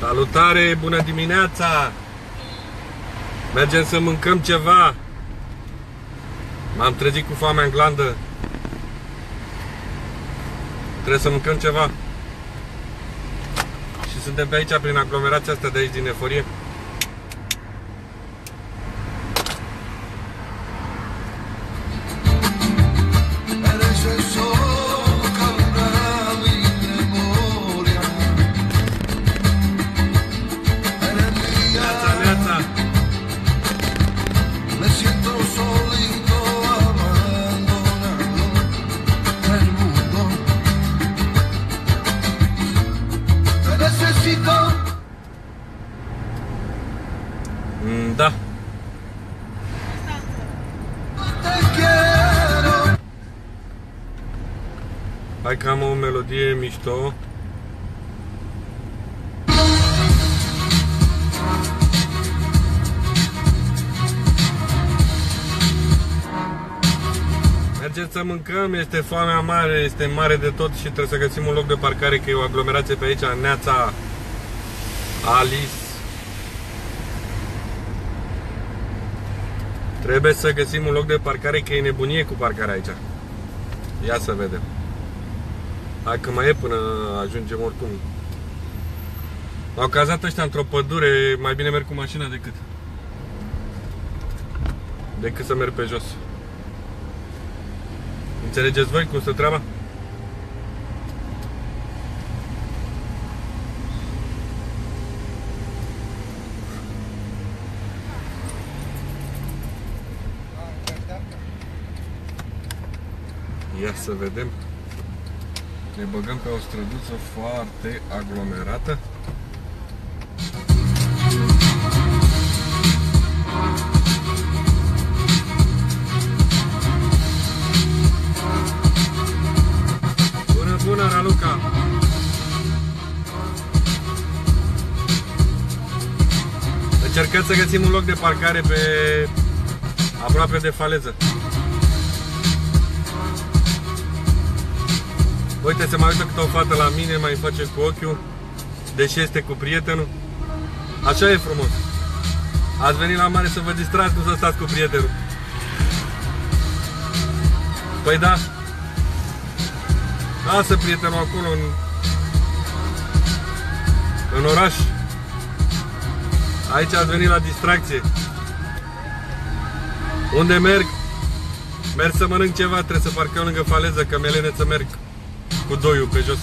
Salutare, bună dimineața! Mergem să mâncăm ceva. M-am trezit cu foamea în glandă. Trebuie să mâncăm ceva. Și suntem pe aici, prin aglomerația asta de aici, din Eforie. Hai că am o melodie mișto. Mergeți să mâncăm, este foamea mare, este mare de tot și trebuie să găsim un loc de parcare, că e o aglomerație pe aici, Neața Alice. Trebuie să găsim un loc de parcare, că e nebunie cu parcarea aici. Ia să vedem. Hai că mai e până ajungem oricum. M-au cazat ăștia într-o pădure, mai bine merg cu mașina decât decât să merg pe jos. Înțelegeți voi cum stă treaba? Ia să vedem. Ne băgăm pe o străduță foarte aglomerată. Bună, bună, Raluca! Încercăm să găsim un loc de parcare pe aproape de faleză. Uite, se mai uită câte o fată la mine, mai face cu ochiul, deși este cu prietenul. Așa e frumos. Ați venit la mare să vă distrați, nu să stați cu prietenul. Păi da. Lasă prietenul acolo în, în oraș. Aici ați venit la distracție. Unde merg? Merg să mănânc ceva, trebuie să parcăm lângă faleză, că melene să merg cu doiul pe jos.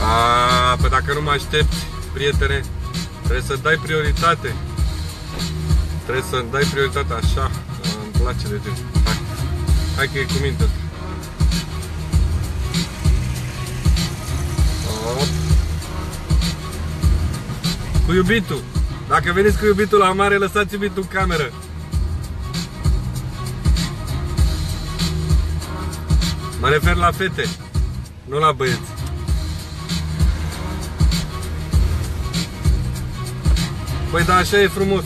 A, pe dacă nu mă aștepți, prietene, trebuie să dai prioritate. Trebuie să dai prioritate așa. Îmi place de tine. Hai, hai că e cu minte. asta. Op. Cu iubitul. Dacă veniți cu iubitul la mare, lăsați iubitul în cameră. Mă refer la fete, nu la băieți. Păi da, așa e frumos.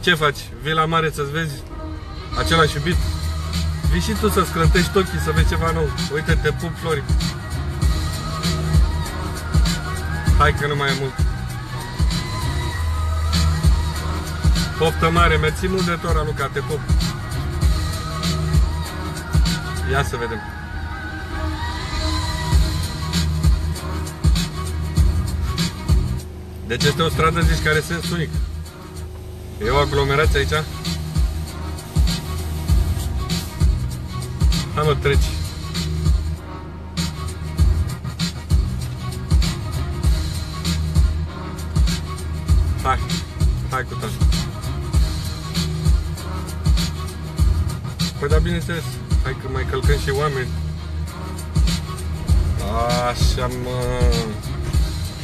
Ce faci? Vii la mare să-ți vezi același iubit? Vii și tu să-ți crântești ochii să vezi ceva nou. Uite, te pup, Flori. Hai că nu mai e mult. Poftă mare, mersi mult de tot, Luca, te pup. Ia să vedem. Deci este o stradă, zici, care sens unic. E o aglomerație aici? Hai mă, treci. Hai, hai cu tare. Păi da, bineînțeles. Hai că mai călcăm și oameni. Așa, mă.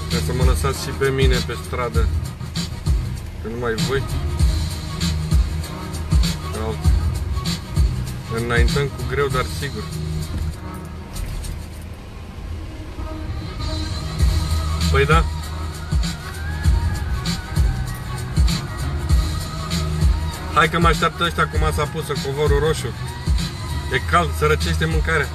Trebuie să mă lăsați și pe mine pe stradă. Că nu mai voi. Au. Înaintăm cu greu, dar sigur. Păi da. Hai că mă așteaptă ăștia cu masa pusă, covorul roșu. E cald, să răcește mâncarea.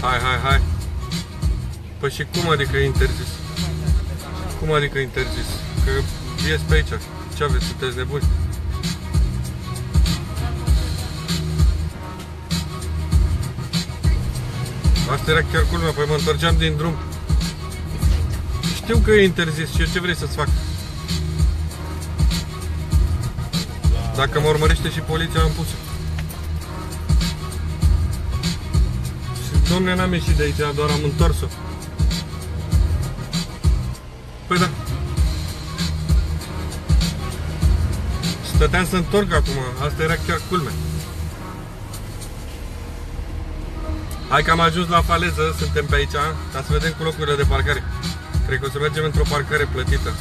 Hai, hai, hai. Păi și cum adică interzis? Cum adică interzis? Că ies pe aici. Ce aveți? Sunteți nebuni? Asta era chiar culmea, păi mă întorceam din drum știu că e interzis și eu ce vrei să-ți fac? Dacă mă urmărește și poliția, am pus Și domne, n-am ieșit de aici, doar am întors-o. Păi da. Stăteam să întorc acum, asta era chiar culmea. Hai că am ajuns la faleză, suntem pe aici, ca să vedem cu locurile de parcare. Cred că o să mergem într-o parcare plătită.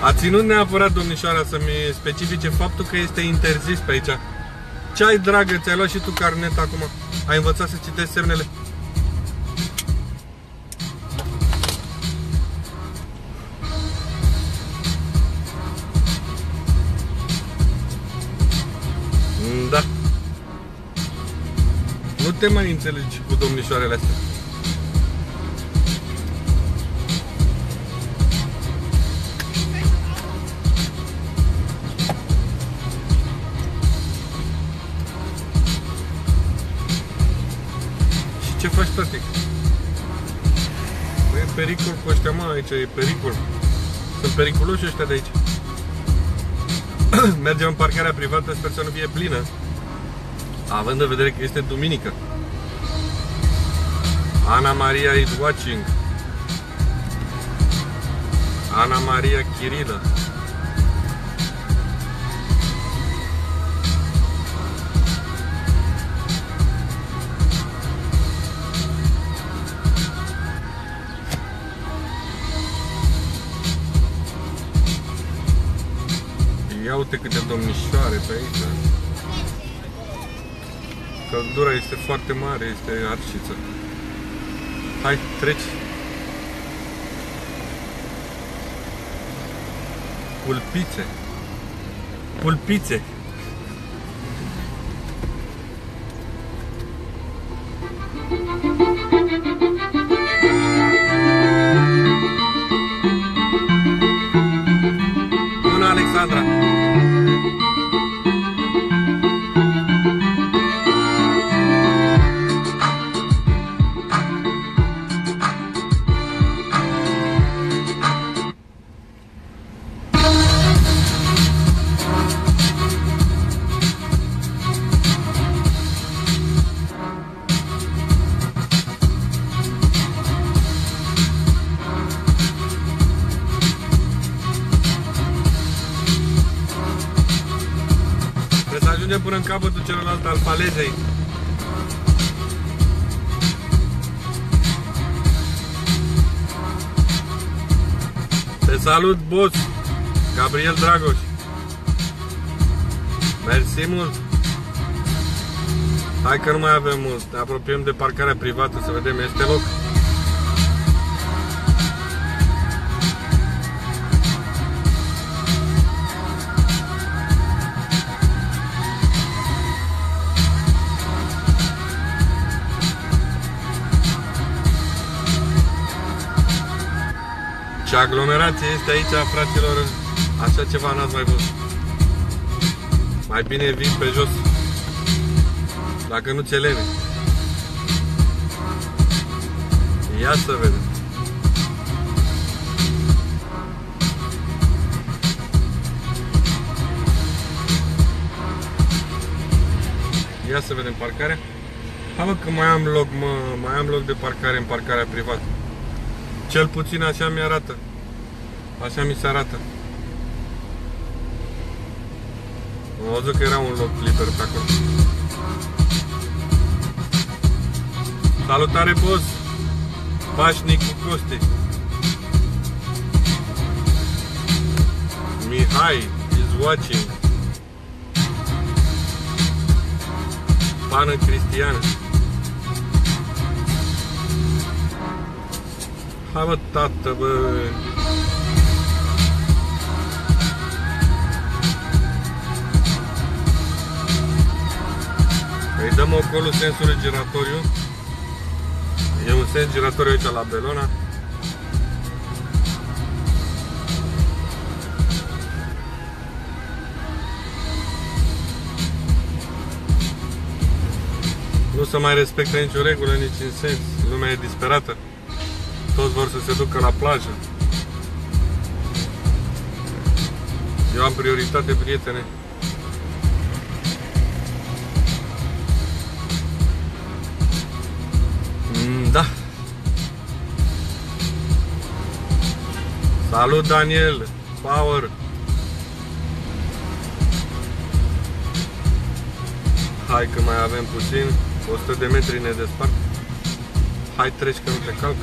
A ținut neapărat domnișoara să-mi specifice faptul că este interzis pe aici. Ce ai, dragă? Ți-ai luat și tu carnet acum? Ai învățat să citești semnele? Te mai înțelegi cu domnișoarele astea. Și ce faci, practic? Bă, e pericol cu ăștia, mă, aici e pericol. Sunt periculoși ăștia de aici. Mergem în parcarea privată, sper să nu fie plină. Având în vedere că este duminică. Ana Maria is watching. Ana Maria Chirilă. Ia uite câte domnișoare pe aici. Căldura este foarte mare, este arșiță. Hai, treci. Pulpițe. Pulpițe. Bună, Alexandra! În capătul celălalt al falezei. Te salut, boss! Gabriel Dragoș. Mersi mult! Hai că nu mai avem mult. Ne apropiem de parcarea privată să vedem, este loc. Ce aglomerație este aici, fraților, așa ceva n-ați mai văzut. Mai bine vii pe jos, dacă nu ți lene. Ia să vedem. Ia să vedem parcarea. Hai mă că mai am loc, mă, mai am loc de parcare în parcarea privată. Cel puțin așa mi arată. Așa mi se arată. Am văzut că era un loc liber pe acolo. Salutare, boss! Pașnic cu Costi. Mihai is watching. Pană Cristiană. Hai mă, tată, bă. Îi dăm acolo sensul giratoriu. E un sens giratoriu aici la Belona. Nu se mai respectă nicio regulă, nici în sens. Lumea e disperată. Toți vor să se ducă la plajă. Eu am prioritate, prietene. Mm, da. Salut, Daniel. Power. Hai că mai avem puțin. 100 de metri ne despart. Hai treci că nu te calc.